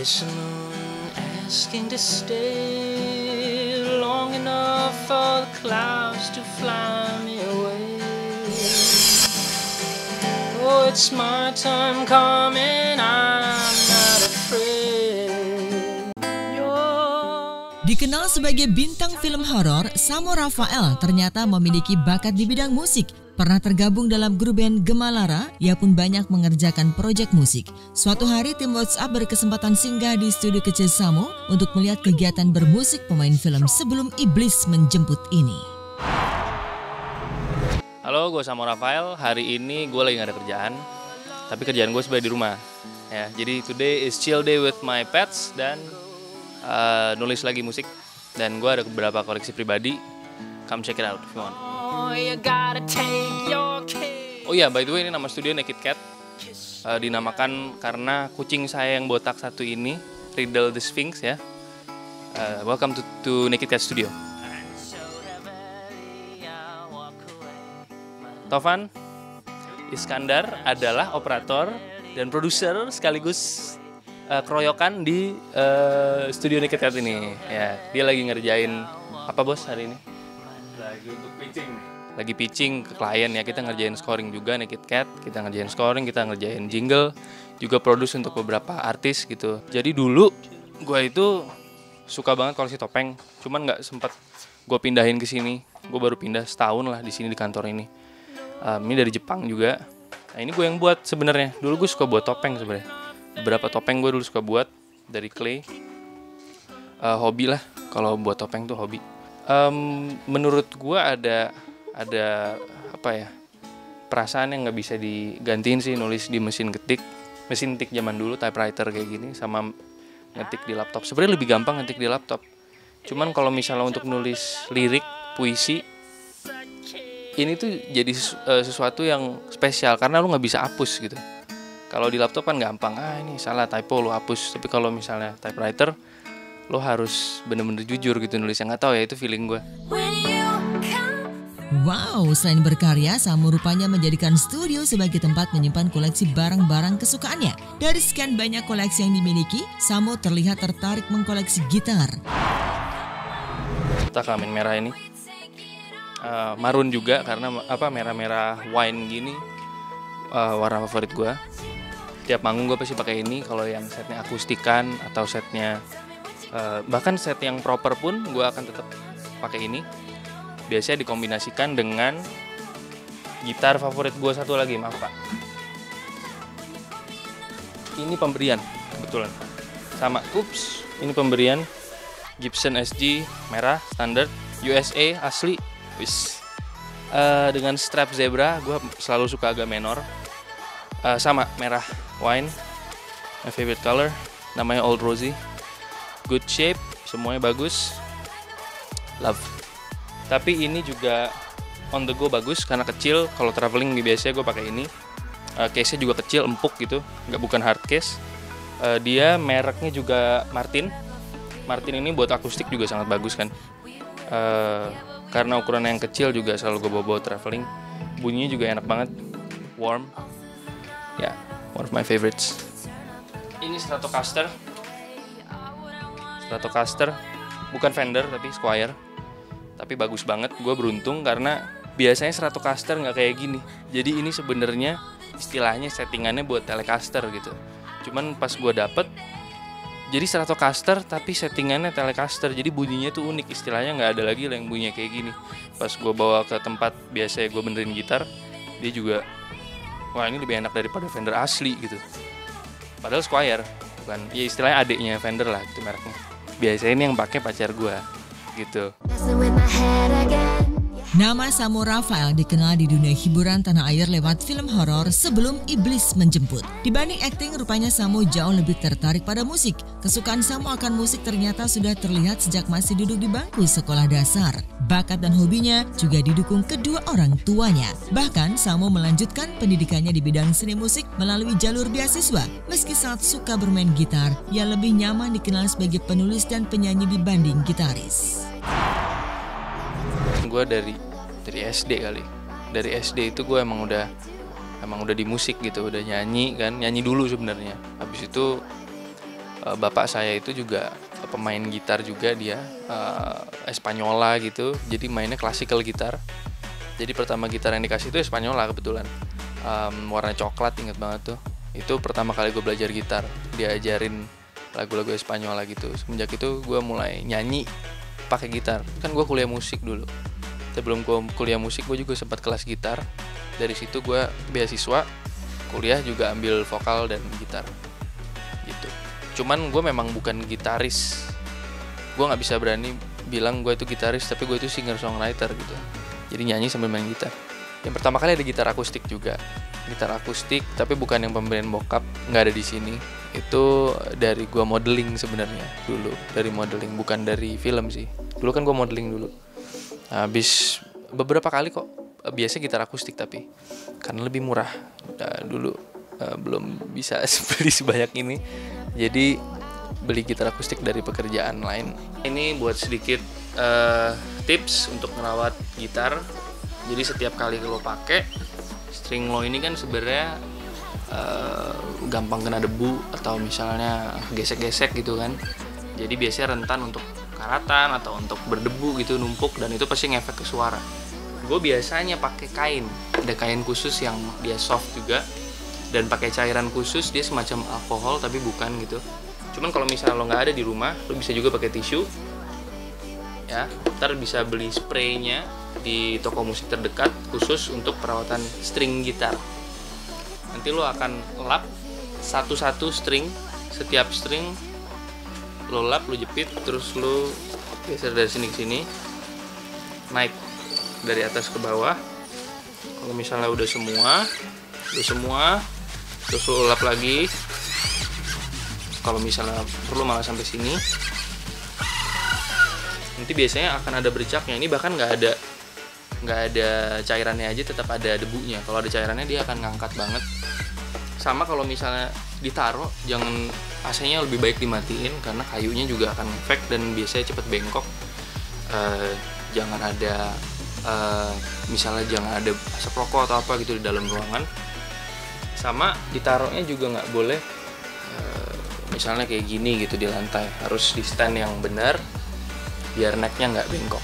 Listening, asking to stay long enough for the clouds to fly me away. Oh, it's my time coming, I'm not afraid. You're Dikenal sebagai bintang film horor, Samo Rafael ternyata memiliki bakat di bidang musik. Pernah tergabung dalam grup band Gemalara, ia pun banyak mengerjakan proyek musik. Suatu hari tim WhatsApp berkesempatan singgah di studio kecil Samo untuk melihat kegiatan bermusik pemain film sebelum iblis menjemput ini. Halo, gue Samo Rafael. Hari ini gue lagi gak ada kerjaan, tapi kerjaan gue sebenarnya di rumah. Ya, jadi today is chill day with my pets dan uh, nulis lagi musik. Dan gue ada beberapa koleksi pribadi. Come check it out if you want. Oh. Oh iya, by the way ini nama studio Naked Cat. Uh, dinamakan karena kucing saya yang botak satu ini, Riddle the Sphinx ya. Uh, welcome to, to Naked Cat Studio. Tovan Iskandar adalah operator dan produser sekaligus uh, keroyokan di uh, studio Naked Cat ini. Ya, dia lagi ngerjain apa bos hari ini? Lagi untuk pitching. Lagi pitching ke klien ya. Kita ngerjain scoring juga Naked Cat. Kita ngerjain scoring, kita ngerjain jingle, juga produce untuk beberapa artis gitu. Jadi dulu gue itu suka banget koleksi topeng. Cuman nggak sempat gue pindahin ke sini. Gue baru pindah setahun lah di sini di kantor ini. Um, ini dari Jepang juga. Nah ini gue yang buat sebenarnya. Dulu gue suka buat topeng sebenarnya. Beberapa topeng gue dulu suka buat dari clay. Uh, hobi lah. Kalau buat topeng tuh hobi. Um, menurut gue ada ada apa ya perasaan yang nggak bisa digantiin sih nulis di mesin ketik mesin ketik zaman dulu typewriter kayak gini sama ngetik di laptop. Sebenarnya lebih gampang ngetik di laptop. Cuman kalau misalnya untuk nulis lirik puisi ini tuh jadi uh, sesuatu yang spesial karena lu nggak bisa hapus gitu. Kalau di laptop kan gampang ah ini salah typo lu hapus. Tapi kalau misalnya typewriter lo harus bener-bener jujur gitu nulis yang nggak tahu ya itu feeling gue Wow, selain berkarya, Samo rupanya menjadikan studio sebagai tempat menyimpan koleksi barang-barang kesukaannya. Dari sekian banyak koleksi yang dimiliki, Samo terlihat tertarik mengkoleksi gitar. kita kelamin merah ini Eh, marun juga karena apa merah-merah wine gini eh, warna favorit gue tiap manggung gue pasti pakai ini kalau yang setnya akustikan atau setnya eh, bahkan set yang proper pun gue akan tetap pakai ini. Biasanya dikombinasikan dengan gitar favorit gue satu lagi maaf pak. Ini pemberian kebetulan. Sama ups ini pemberian Gibson SG merah standar USA asli. Wis. Eh, dengan strap zebra gue selalu suka agak menor. Eh, sama merah wine my favorite color namanya Old Rosie good shape semuanya bagus. Love. Tapi ini juga on the go bagus karena kecil. Kalau traveling biasanya gue pakai ini. Eh, case nya juga kecil empuk gitu. Nggak bukan hard case. Eh, dia mereknya juga Martin. Martin ini buat akustik juga sangat bagus kan. Eh, karena ukuran yang kecil juga selalu gue bawa-bawa traveling. Bunyinya juga enak banget. Warm. Ya one of my favorites. Ini Stratocaster Stratocaster. Bukan Fender tapi Squire. Tapi bagus banget. Gue beruntung karena biasanya Stratocaster nggak kayak gini. Jadi ini sebenarnya istilahnya settingannya buat Telecaster gitu. Cuman pas gue dapet jadi Stratocaster tapi settingannya Telecaster. Jadi bunyinya tuh unik. Istilahnya nggak ada lagi yang bunyinya kayak gini. Pas gue bawa ke tempat biasa gue benerin gitar dia juga wah ini lebih enak daripada Fender asli gitu. Padahal Squire bukan ya istilahnya adiknya Fender lah gitu mereknya biasanya ini yang pakai pacar gue gitu Nama Samo Rafael dikenal di dunia hiburan tanah air lewat film horor sebelum iblis menjemput. Dibanding akting, rupanya Samo jauh lebih tertarik pada musik. Kesukaan Samo akan musik ternyata sudah terlihat sejak masih duduk di bangku sekolah dasar. Bakat dan hobinya juga didukung kedua orang tuanya. Bahkan Samo melanjutkan pendidikannya di bidang seni musik melalui jalur beasiswa. Meski sangat suka bermain gitar, ia lebih nyaman dikenal sebagai penulis dan penyanyi dibanding gitaris. Gue dari dari SD kali. Dari SD itu gue emang udah emang udah di musik gitu udah nyanyi kan nyanyi dulu sebenarnya. Habis itu Eh, bapak saya itu juga pemain gitar juga dia eh, Espanyola gitu. Jadi mainnya classical gitar. Jadi pertama gitar yang dikasih itu Espanyola kebetulan. Em, warna coklat inget banget tuh. Itu pertama kali gue belajar gitar. Diajarin lagu-lagu Espanyola gitu. Semenjak itu gue mulai nyanyi pakai gitar. Kan gue kuliah musik dulu sebelum gue kuliah musik gue juga sempat kelas gitar. Dari situ gue beasiswa kuliah juga ambil vokal dan gitar. Gitu. Cuman gue memang bukan gitaris. Gue nggak bisa berani bilang gue itu gitaris tapi gue itu singer songwriter gitu. Jadi nyanyi sambil main gitar. Yang pertama kali ada gitar akustik juga. Gitar akustik tapi bukan yang pemberian bokap nggak ada di sini. Itu dari gue modeling sebenarnya dulu. Dari modeling bukan dari film sih. Dulu kan gue modeling dulu habis beberapa kali kok biasa gitar akustik tapi karena lebih murah. Nah, dulu eh, belum bisa beli sebanyak ini. Jadi beli gitar akustik dari pekerjaan lain. Ini buat sedikit eh, tips untuk merawat gitar. Jadi setiap kali lo pakai string lo ini kan sebenarnya eh, gampang kena debu atau misalnya gesek-gesek gitu kan. Jadi biasanya rentan untuk karatan atau untuk berdebu gitu numpuk dan itu pasti ngefek ke suara. Gue biasanya pakai kain. Ada kain khusus yang dia soft juga dan pakai cairan khusus dia semacam alkohol tapi bukan gitu. Cuman kalau misalnya lo nggak ada di rumah lo bisa juga pakai tisu ya. Ntar bisa beli spraynya di toko musik terdekat khusus untuk perawatan string gitar. Nanti lo akan lap satu-satu string setiap string lo lap lo jepit terus lo geser dari sini ke sini naik dari atas ke bawah. Kalau misalnya udah semua udah semua terus lo lap lagi. Kalau misalnya perlu malah sampai sini. Nanti biasanya akan ada bercaknya. Ini bahkan nggak ada nggak ada cairannya aja tetap ada debunya. Kalau ada cairannya dia akan ngangkat banget. Sama kalau misalnya ditaruh jangan AC-nya lebih baik dimatiin karena kayunya juga akan efek dan biasanya cepet bengkok. Eh, jangan ada eh, misalnya jangan ada asap rokok atau apa gitu di dalam ruangan. Sama ditaruhnya juga nggak boleh eh, misalnya kayak gini gitu di lantai. Harus di stand yang benar biar necknya nggak bengkok